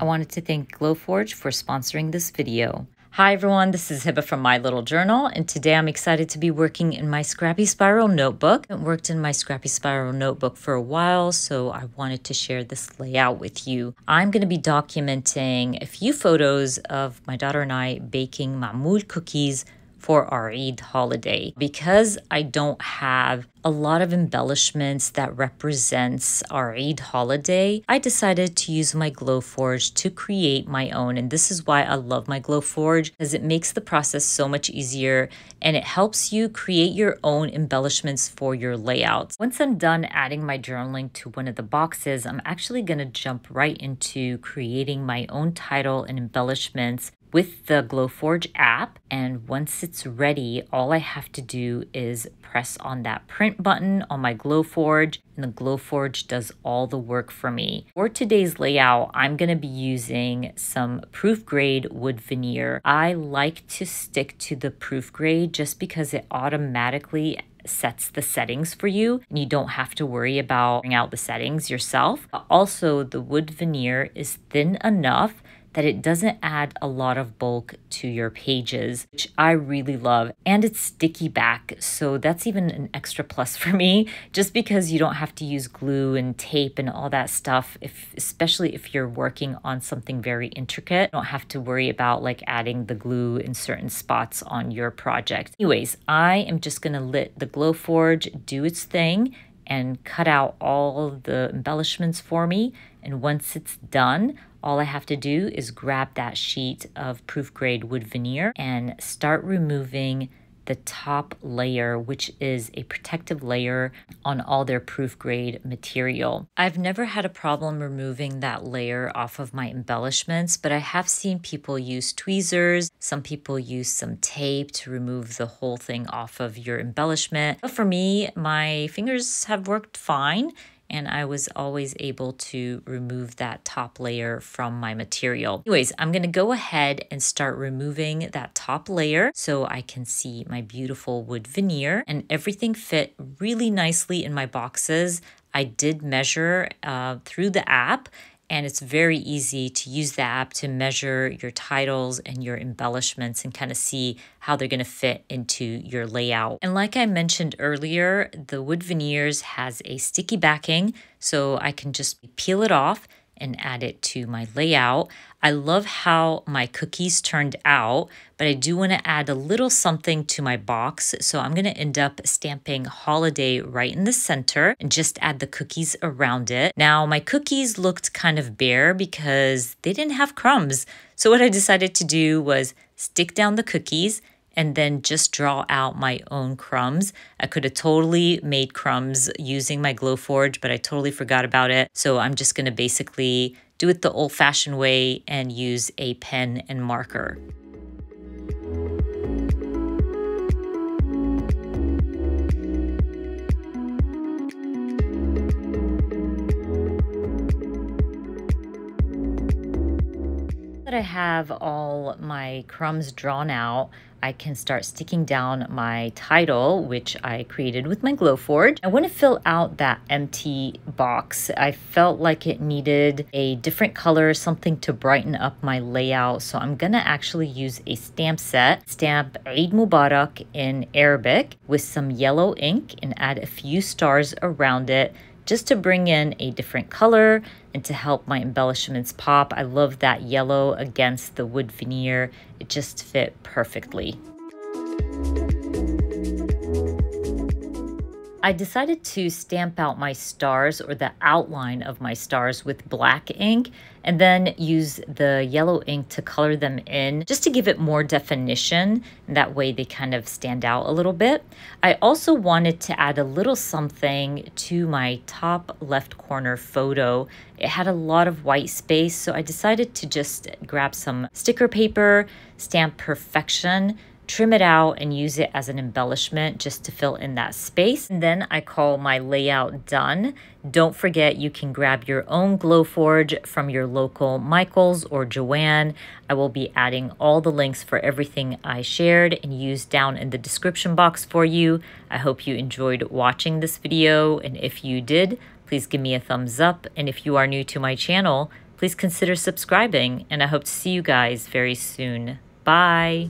I wanted to thank Glowforge for sponsoring this video. Hi everyone, this is Heba from My Little Journal, and today I'm excited to be working in my Scrappy Spiral notebook. I've worked in my Scrappy Spiral notebook for a while, so I wanted to share this layout with you. I'm going to be documenting a few photos of my daughter and I baking Ma'moul cookies for our Eid holiday. Because I don't have a lot of embellishments that represents our Eid holiday, I decided to use my Glowforge to create my own. And this is why I love my Glowforge, because it makes the process so much easier and it helps you create your own embellishments for your layouts. Once I'm done adding my journaling to one of the boxes, I'm actually going to jump right into creating my own title and embellishments with the Glowforge app. And once it's ready, all I have to do is press on that print button on my Glowforge and the Glowforge does all the work for me. For today's layout, I'm to be using some proof grade wood veneer. I like to stick to the proof grade just because it automatically sets the settings for you and you don't have to worry about out the settings yourself. Also, the wood veneer is thin enough that it doesn't add a lot of bulk to your pages, which I really love. And it's sticky back, so that's even an extra plus for me, just because you don't have to use glue and tape and all that stuff, if especially if you're working on something very intricate. You don't have to worry about like adding the glue in certain spots on your project. Anyways, I am just gonna let the Glowforge do its thing and cut out all the embellishments for me. And once it's done, all I have to do is grab that sheet of proof grade wood veneer and start removing the top layer, which is a protective layer on all their proof grade material. I've never had a problem removing that layer off of my embellishments, but I have seen people use tweezers. Some people use some tape to remove the whole thing off of your embellishment. But for me, my fingers have worked fine and I was always able to remove that top layer from my material. Anyways, I'm gonna go ahead and start removing that top layer so I can see my beautiful wood veneer and everything fit really nicely in my boxes. I did measure uh, through the app and it's very easy to use the app to measure your titles and your embellishments and kind of see how they're going to fit into your layout. And like I mentioned earlier, the wood veneers has a sticky backing, so I can just peel it off and add it to my layout. I love how my cookies turned out, but I do want to add a little something to my box. So I'm going to end up stamping holiday right in the center and just add the cookies around it. Now my cookies looked kind of bare because they didn't have crumbs. So what I decided to do was stick down the cookies and then just draw out my own crumbs. I could have totally made crumbs using my Glowforge, but I totally forgot about it. So I'm just gonna basically do it the old fashioned way and use a pen and marker. that I have all my crumbs drawn out, I can start sticking down my title, which I created with my Glowforge. I want to fill out that empty box. I felt like it needed a different color, something to brighten up my layout. So I'm going to actually use a stamp set, stamp Eid Mubarak in Arabic with some yellow ink and add a few stars around it just to bring in a different color and to help my embellishments pop. I love that yellow against the wood veneer. It just fit perfectly. I decided to stamp out my stars or the outline of my stars with black ink and then use the yellow ink to color them in just to give it more definition. That way they kind of stand out a little bit. I also wanted to add a little something to my top left corner photo. It had a lot of white space, so I decided to just grab some sticker paper, stamp perfection, trim it out and use it as an embellishment just to fill in that space. And then I call my layout done. Don't forget you can grab your own Glowforge from your local Michaels or Joann. I will be adding all the links for everything I shared and used down in the description box for you. I hope you enjoyed watching this video and if you did, please give me a thumbs up. And if you are new to my channel, please consider subscribing, and I hope to see you guys very soon. Bye!